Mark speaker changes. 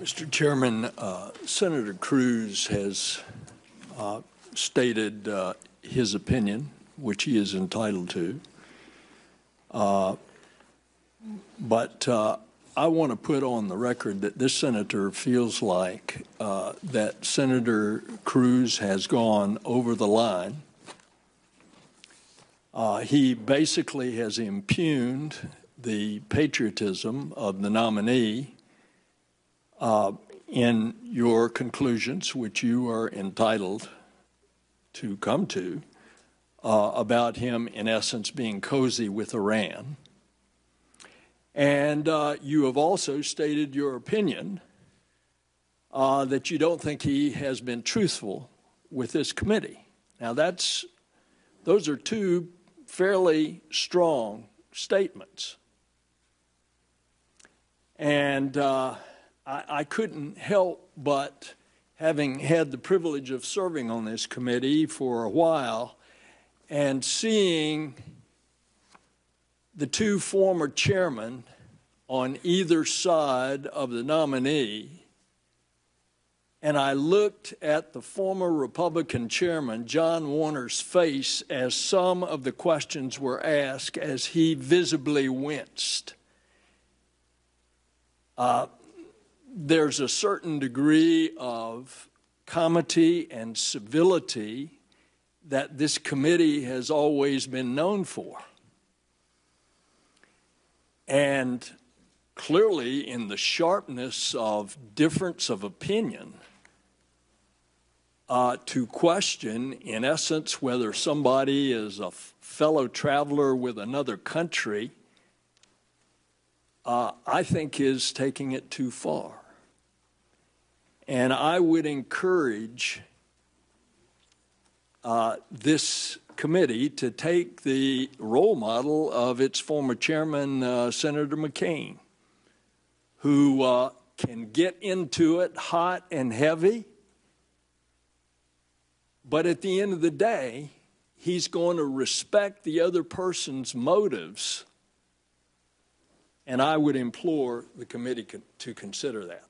Speaker 1: Mr. Chairman, uh, Senator Cruz has uh, stated uh, his opinion, which he is entitled to. Uh, but uh, I want to put on the record that this senator feels like uh, that Senator Cruz has gone over the line. he basically has impugned the patriotism of the nominee uh, in your conclusions, which you are entitled to come to, uh, about him, in essence, being cozy with Iran. And uh, you have also stated your opinion uh, that you don't think he has been truthful with this committee. Now, that's, those are two fairly strong statements. And uh, I, I couldn't help but, having had the privilege of serving on this committee for a while, and seeing the two former chairmen on either side of the nominee, and I looked at the former Republican chairman, John Warner's face, as some of the questions were asked, as he visibly winced. Uh, there's a certain degree of comity and civility that this committee has always been known for. And clearly, in the sharpness of difference of opinion, uh, to question, in essence, whether somebody is a fellow traveler with another country uh, I think is taking it too far. And I would encourage uh, this committee to take the role model of its former chairman, uh, Senator McCain, who uh, can get into it hot and heavy, but at the end of the day, he's going to respect the other person's motives and I would implore the committee to consider that.